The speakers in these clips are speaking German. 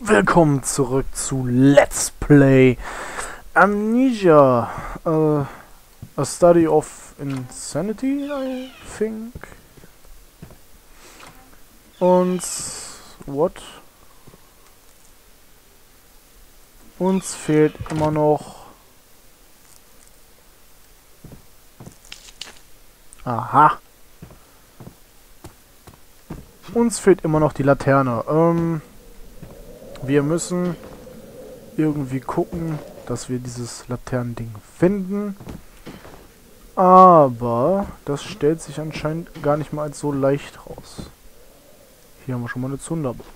Willkommen zurück zu Let's Play Amnesia, uh, a study of insanity, I think. Und what? Uns fehlt immer noch. Aha. Uns fehlt immer noch die Laterne. Ähm. Wir müssen irgendwie gucken, dass wir dieses Laternending finden. Aber das stellt sich anscheinend gar nicht mal als so leicht raus. Hier haben wir schon mal eine Zunderbox.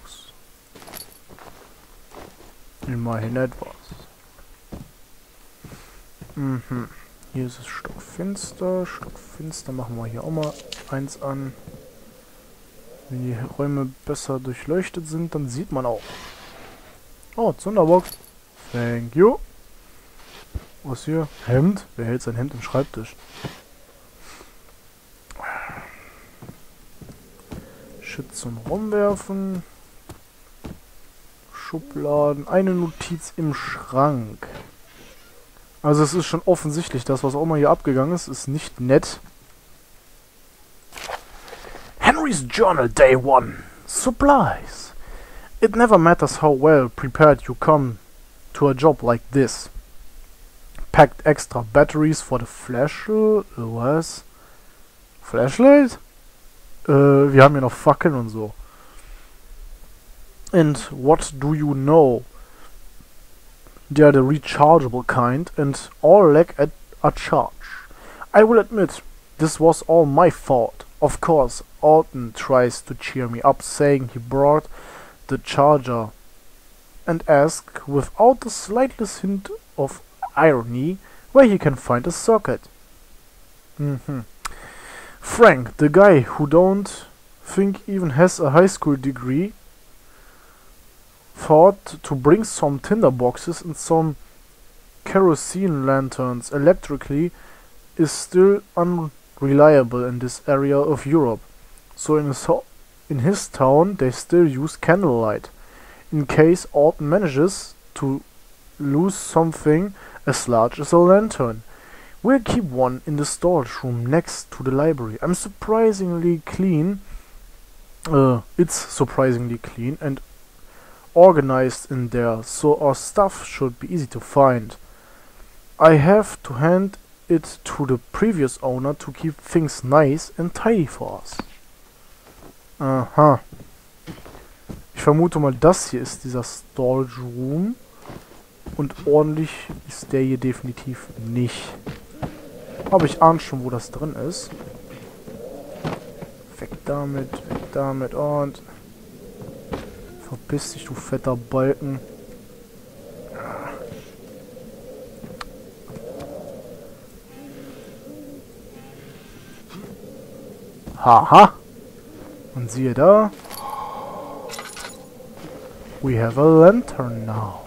Immerhin etwas. Mhm. Hier ist es stockfinster. Stockfinster machen wir hier auch mal eins an. Wenn die Räume besser durchleuchtet sind, dann sieht man auch. Oh, Zunderbox. Thank you. Was hier? Hemd? Wer hält sein Hemd im Schreibtisch? Shit zum Rumwerfen. Schubladen. Eine Notiz im Schrank. Also es ist schon offensichtlich, das was auch mal hier abgegangen ist, ist nicht nett. Henry's Journal Day One. Supplies. It never matters how well prepared you come to a job like this. Packed extra batteries for the flashlight. Uh, was? Flashlight? Äh, wir haben hier noch Fackeln und so. And what do you know? They are the rechargeable kind and all lack at a charge. I will admit, this was all my fault. Of course, Alton tries to cheer me up, saying he brought the charger and ask, without the slightest hint of irony, where he can find a socket. Mm -hmm. Frank, the guy who don't think even has a high school degree, thought to bring some tinder boxes and some kerosene lanterns electrically is still unreliable in this area of Europe. So in his in his town they still use candlelight, in case Alton manages to lose something as large as a lantern. We'll keep one in the storage room next to the library. I'm surprisingly clean. Uh, it's surprisingly clean and organized in there, so our stuff should be easy to find. I have to hand it to the previous owner to keep things nice and tidy for us. Aha. Ich vermute mal, das hier ist dieser Storage Room. Und ordentlich ist der hier definitiv nicht. Aber ich ahne schon, wo das drin ist. Weg damit, weg damit und... Verpiss dich, du fetter Balken. Haha. Und siehe da. We have a lantern now.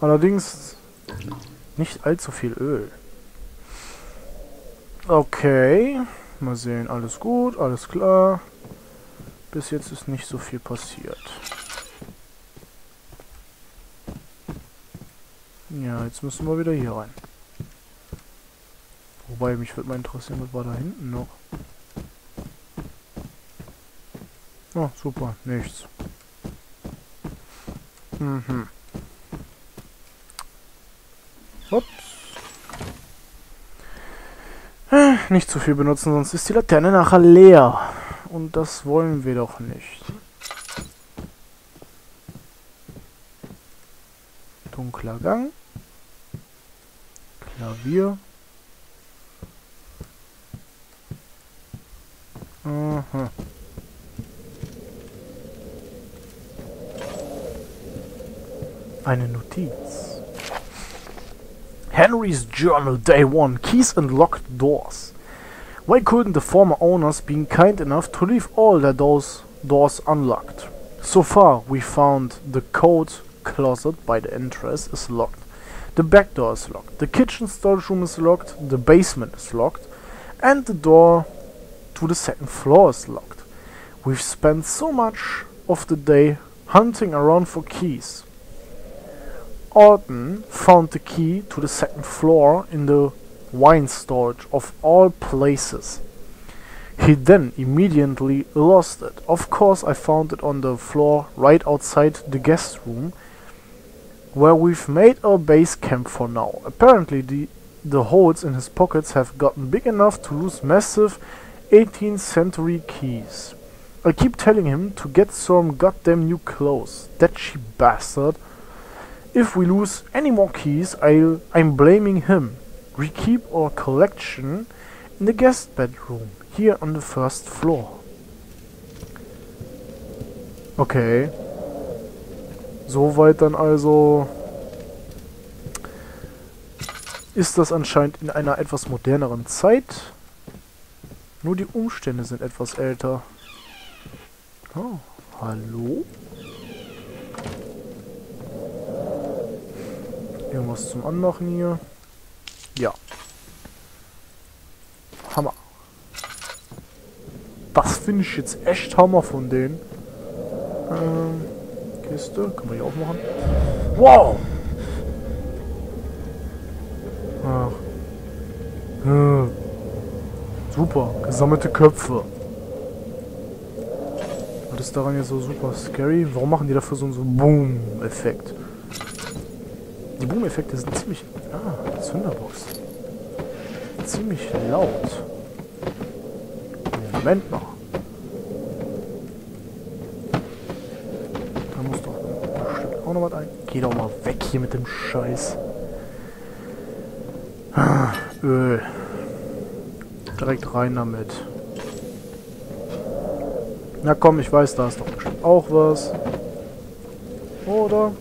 Allerdings nicht allzu viel Öl. Okay. Mal sehen. Alles gut, alles klar. Bis jetzt ist nicht so viel passiert. Ja, jetzt müssen wir wieder hier rein. Wobei, mich würde mal interessieren, was war da hinten noch? Oh, super, nichts. Mhm. Ups. Äh, nicht zu viel benutzen, sonst ist die Laterne nachher leer. Und das wollen wir doch nicht. Dunkler Gang. Klavier. Eine Notiz. Henry's Journal, Day 1. Keys and locked doors. Why couldn't the former owners been kind enough to leave all their doors, doors unlocked? So far, we found the coat closet by the entrance is locked. The back door is locked. The kitchen storage room is locked. The basement is locked. And the door to the second floor is locked. We've spent so much of the day hunting around for keys. Orton hmm? found the key to the second floor in the wine storage of all places. He then immediately lost it. Of course, I found it on the floor right outside the guest room, where we've made our base camp for now. Apparently, the, the holes in his pockets have gotten big enough to lose massive 18th century keys. I keep telling him to get some goddamn new clothes. That cheap bastard. If we lose any more keys, I'll, I'm blaming him. We keep our collection in the guest bedroom, here on the first floor. Okay. Soweit dann also ist das anscheinend in einer etwas moderneren Zeit. Nur die Umstände sind etwas älter. Oh, hallo? Irgendwas zum Anmachen hier. Ja. Hammer. Das finde ich jetzt echt Hammer von denen. Ähm, Kiste. Können wir hier aufmachen. Wow! Ach. Äh. Super. Gesammelte Köpfe. Was ist daran jetzt so super scary? Warum machen die dafür so einen so Boom-Effekt? Die Boom-Effekte sind ziemlich... Ah, Zünderbox. Ziemlich laut. Moment mal. Da muss doch bestimmt auch noch was ein. Geh doch mal weg hier mit dem Scheiß. Ah, Öl. Direkt rein damit. Na komm, ich weiß, da ist doch bestimmt auch was. Oder?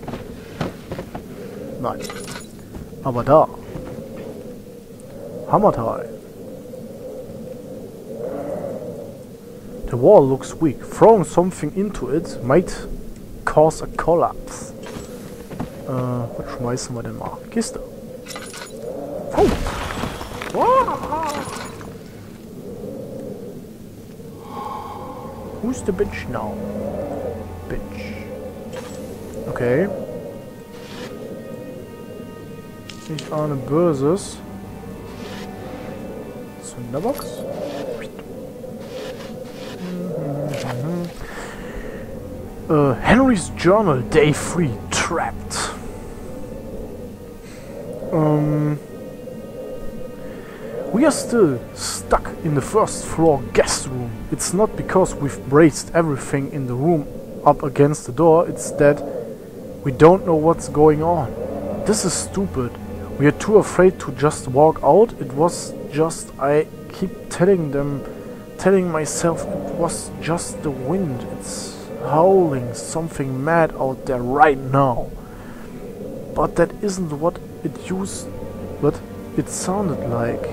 Nein. Aber da. Hammerteil. The wall looks weak. Throwing something into it might cause a collapse. Uh, äh, was schmeißen wir denn mal? Ah, Kiste. Oh. Who's the bitch now? Bitch. Okay. Ich ahne Böses. Zünderbox? Uh, Henry's Journal, Day 3, Trapped. Um, we are still stuck in the first floor guest room. It's not because we've braced everything in the room up against the door, it's that we don't know what's going on. This is stupid. We are too afraid to just walk out. It was just, I keep telling them, telling myself it was just the wind. It's howling something mad out there right now. But that isn't what it used, what it sounded like.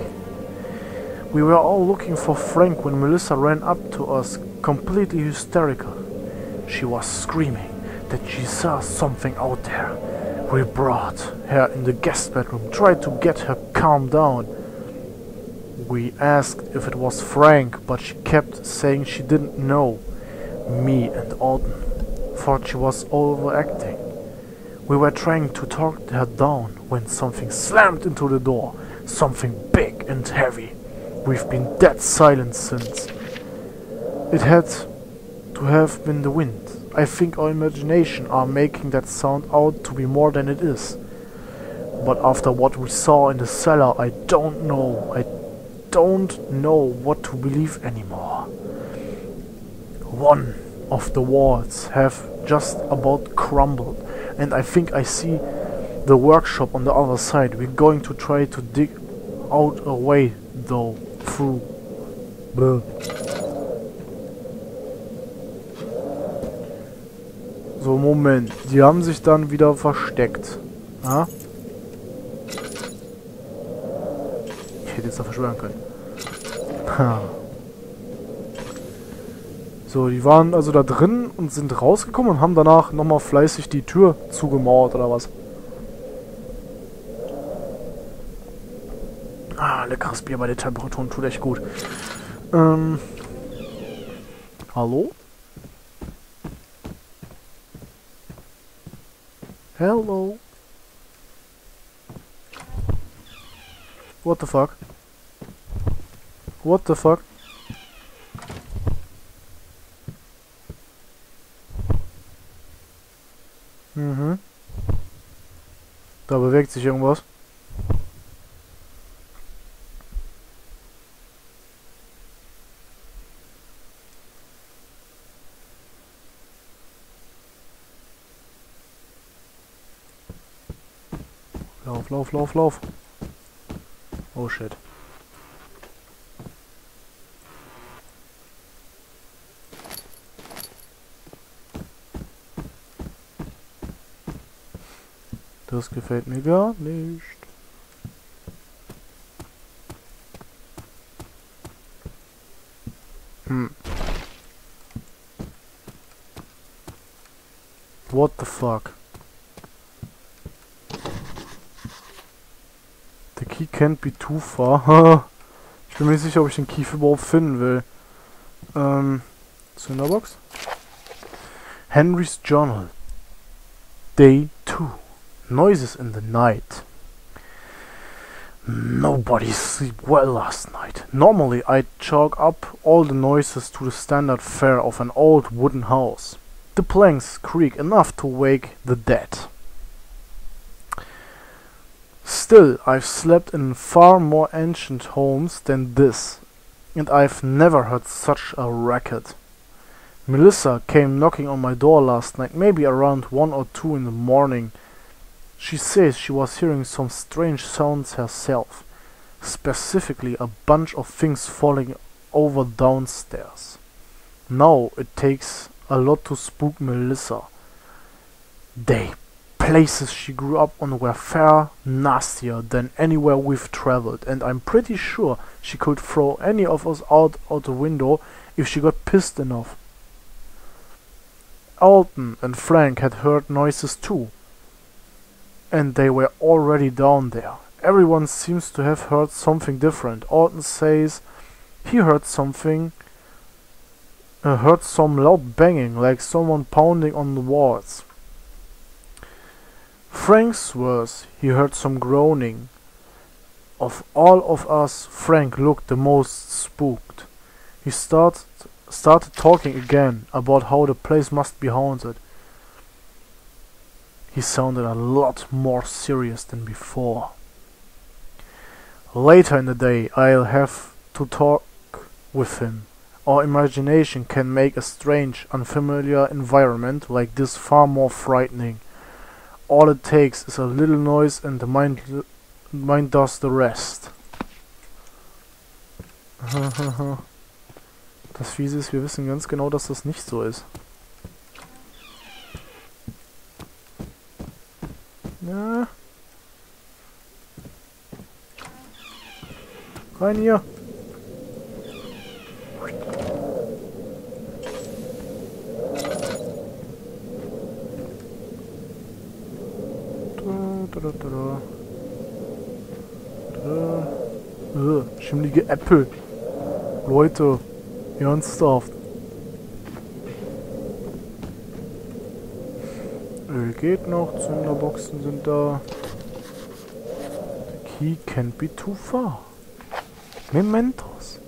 We were all looking for Frank when Melissa ran up to us, completely hysterical. She was screaming that she saw something out there. We brought her in the guest bedroom, tried to get her calmed down. We asked if it was Frank, but she kept saying she didn't know. Me and Alden thought she was overacting. We were trying to talk her down when something slammed into the door. Something big and heavy. We've been dead silent since. It had to have been the wind. I think our imagination are making that sound out to be more than it is. But after what we saw in the cellar, I don't know. I don't know what to believe anymore. One of the walls have just about crumbled, and I think I see the workshop on the other side. We're going to try to dig out a way, though, through. Blah. So, Moment. Die haben sich dann wieder versteckt. Ja? Ich hätte jetzt da verschwören können. Ha. So, die waren also da drin und sind rausgekommen und haben danach nochmal fleißig die Tür zugemauert oder was? Ah, leckeres Bier bei den Temperaturen tut echt gut. Ähm. Hallo? Hello. What the fuck? What the fuck? Mhm. Da bewegt sich irgendwas. Lauf, lauf, lauf. Oh shit. Das gefällt mir gar nicht. Hm. What the fuck? Can't be too far. ich bin mir sicher, ob ich den Key überhaupt finden will. Ähm? Henry's Journal. Day 2. Noises in the night. Nobody slept well last night. Normally I'd chalk up all the noises to the standard fare of an old wooden house. The planks creak enough to wake the dead. Still, I've slept in far more ancient homes than this, and I've never heard such a racket. Melissa came knocking on my door last night, maybe around one or two in the morning. She says she was hearing some strange sounds herself, specifically a bunch of things falling over downstairs. Now it takes a lot to spook Melissa. They places she grew up on were far nastier than anywhere we've traveled, and I'm pretty sure she could throw any of us out out the window if she got pissed enough. Alton and Frank had heard noises too, and they were already down there. Everyone seems to have heard something different. Alton says he heard something, uh, heard some loud banging, like someone pounding on the walls. Frank swears he heard some groaning. Of all of us, Frank looked the most spooked. He started, started talking again about how the place must be haunted. He sounded a lot more serious than before. Later in the day, I'll have to talk with him. Our imagination can make a strange, unfamiliar environment like this far more frightening. All it takes is a little noise and the mind, mind does the rest. Das Fiese ist, wir wissen ganz genau, dass das nicht so ist. Ja. Rein hier. Äh, schimmlige Äpfel. Leute, ernsthaft. Öl geht noch, Zünderboxen sind da. The key can't be too far. Mementos.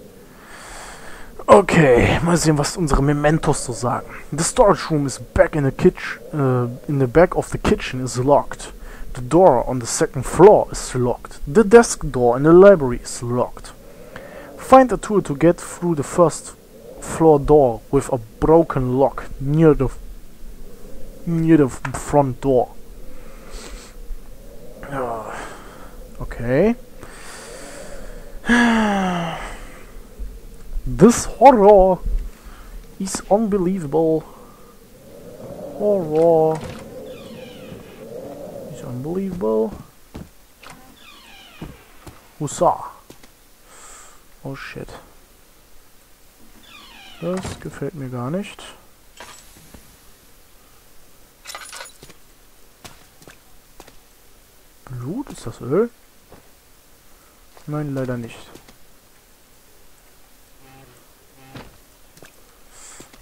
Okay, mal sehen, was unsere Mementos so sagen. The storage room is back in the kitchen. Uh, in the back of the kitchen is locked. The door on the second floor is locked. The desk door in the library is locked. Find a tool to get through the first floor door with a broken lock near the near the front door. Uh, okay. this horror is unbelievable. Horror unbelievable. Hussa. Oh shit. Das gefällt mir gar nicht. Blut? Ist das Öl? Nein, leider nicht.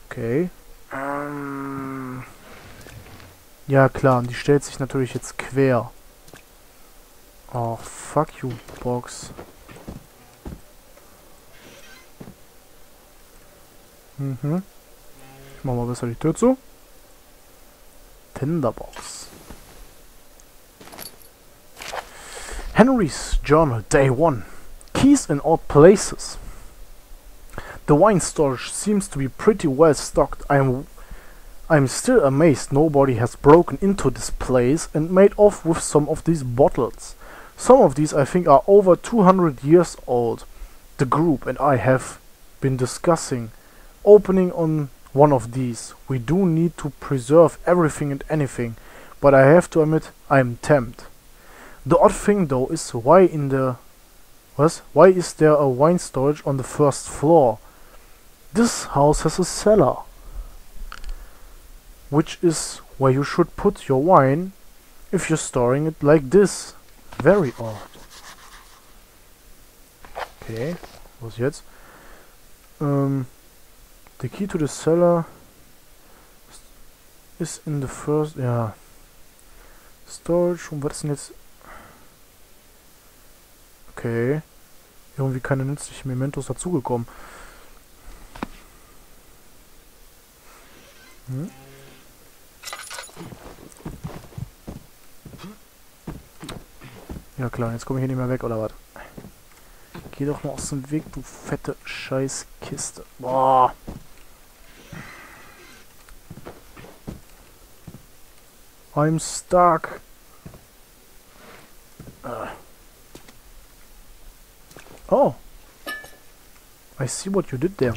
Okay. Ähm Ja, klar. Die stellt sich natürlich jetzt quer. Oh, fuck you, Box. Mhm. Ich mach mal besser die Tür zu. Tinderbox. Henry's Journal, Day 1. Keys in all places. The wine storage seems to be pretty well stocked. I'm I'm still amazed nobody has broken into this place and made off with some of these bottles. Some of these I think are over 200 years old. The group and I have been discussing opening on one of these. We do need to preserve everything and anything, but I have to admit I'm tempted. The odd thing though is why in the what? Why is there a wine storage on the first floor? This house has a cellar which is where you should put your wine if you're storing it like this. Very odd. Okay, was jetzt? Um, the key to the cellar is in the first, yeah. Storage, und was ist denn jetzt? Okay. Irgendwie keine nützlichen Mementos dazugekommen. Hm? Ja klar, jetzt komme ich hier nicht mehr weg, oder was? Geh doch mal aus dem Weg, du fette Scheißkiste. Boah. I'm stuck. Uh. Oh. I see what you did there.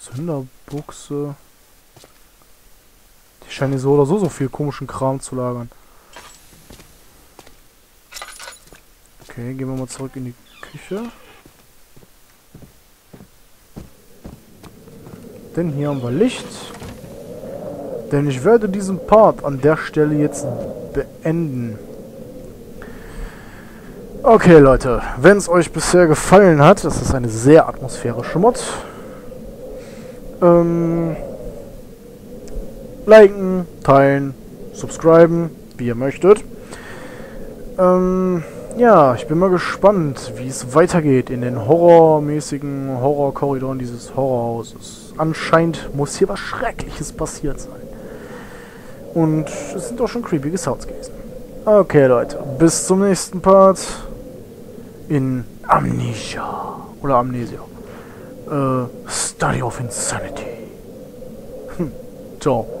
Zünderbuchse. Die scheinen so oder so so viel komischen Kram zu lagern. Okay, gehen wir mal zurück in die Küche. Denn hier haben wir Licht. Denn ich werde diesen Part an der Stelle jetzt beenden. Okay, Leute. Wenn es euch bisher gefallen hat, das ist eine sehr atmosphärische Mod. Ähm, liken, teilen, subscriben, wie ihr möchtet. Ähm, ja, ich bin mal gespannt, wie es weitergeht in den horrormäßigen Horrorkorridoren dieses Horrorhauses. Anscheinend muss hier was Schreckliches passiert sein. Und es sind auch schon creepige Sounds gewesen. Okay, Leute, bis zum nächsten Part in Amnesia. Oder Amnesia. Äh, Study of Insanity. Hm, ciao.